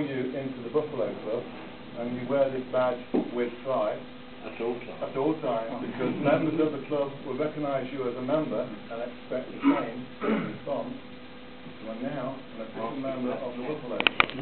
you into the Buffalo Club, and you wear this badge with pride At all times. at all times, because members of the club will recognise you as a member and expect the same response. You are now an official member of the Buffalo Club.